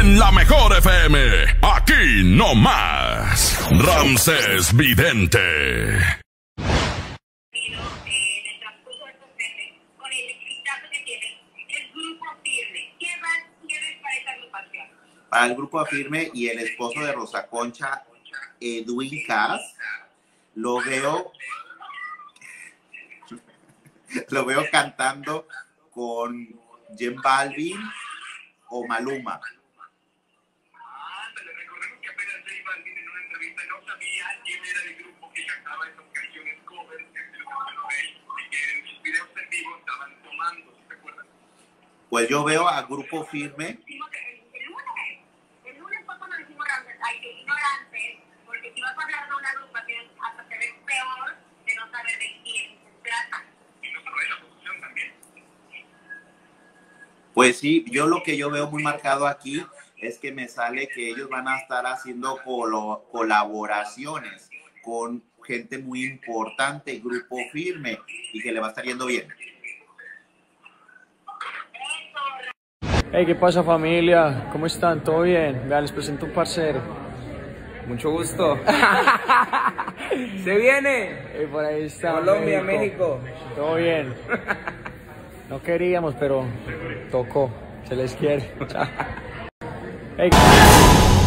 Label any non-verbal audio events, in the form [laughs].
en la mejor FM. Aquí no más. Ramses Vidente. Para el grupo Afirme y el esposo de Rosa Concha, Edwin Cass, lo veo lo veo cantando con Jen Balvin o Maluma. recordemos que Balvin en una entrevista no sabía quién era el grupo que cantaba esas canciones covers que se lo cantaron a él y que en sus videos en vivo estaban tomando, ¿sí te acuerdas? Pues yo veo a Grupo Firme, el, lunes, el lunes fue cuando dijimos Ramses, ay, que ignorante, porque si vas a hablar de una agrupación, hasta te ves peor de no saber de quién se trata. Y no solo esa posición también. pues sí, yo lo que yo veo muy marcado aquí es que me sale que ellos van a estar haciendo colo- colaboraciones con gente muy importante, Grupo Firme, y que le va a estar yendo bien. Hey, ¿qué pasa familia? ¿Cómo están? ¿Todo bien? Vean, les presento un parcero. Mucho gusto. [laughs] Se viene. Hey, por ahí está. Colombia, México. Todo bien. [laughs] No queríamos, pero tocó. Se les quiere. Chao. [laughs] Hey.